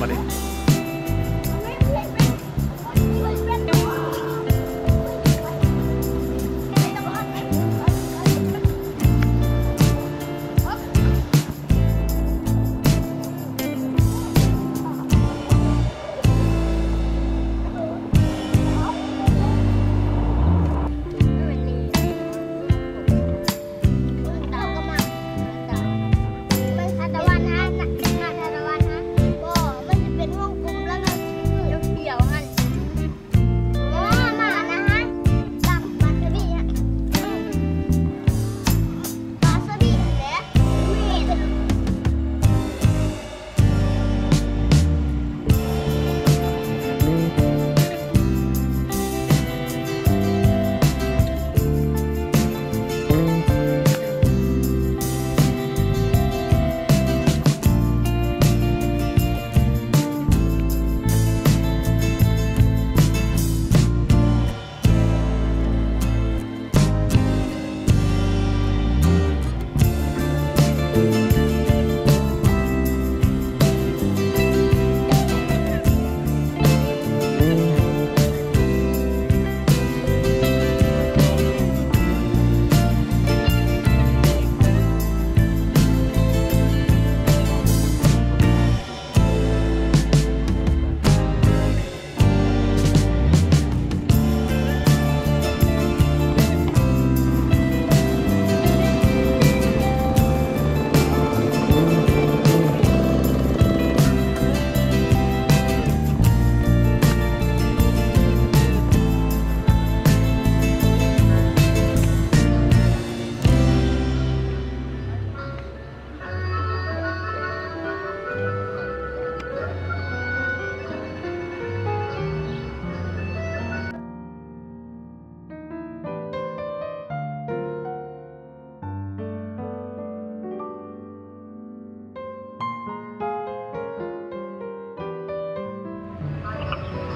transparente.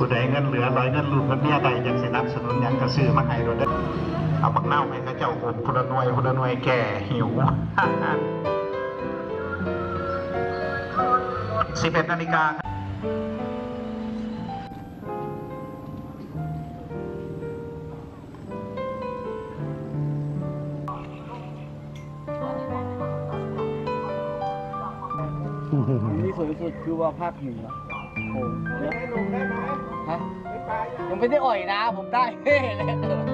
ผู้ใดเงินเหลือร้อยเงินลูกเงินเมียใดอยากสนับสนุนยังก็ซื้อมาให้เราเด้อเอาบักเน่าให้เขาเจ้าอมพลหน่วยพลหน่วยแก่หิวสิบเอ็ดนาฬิกาที่สวยที่สุดคือว่าภาคเหนือ โอ้โหฮะยังไม่ได้อ่อยนะ ผมได้เฮ้เลย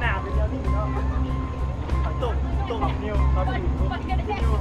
หนาวไปแล้วนี่เนาะตุ่มตุ่มนิวครับนิ้